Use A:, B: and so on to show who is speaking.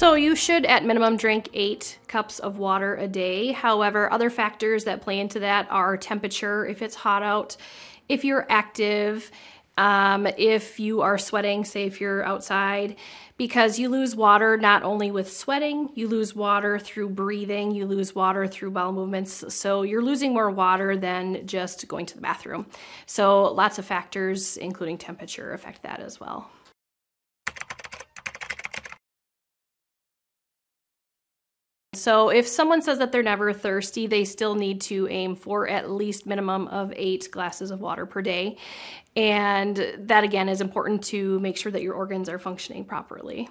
A: So you should at minimum drink eight cups of water a day. However, other factors that play into that are temperature, if it's hot out, if you're active, um, if you are sweating, say if you're outside, because you lose water not only with sweating, you lose water through breathing, you lose water through bowel movements. So you're losing more water than just going to the bathroom. So lots of factors, including temperature, affect that as well. So if someone says that they're never thirsty, they still need to aim for at least minimum of eight glasses of water per day. And that again is important to make sure that your organs are functioning properly.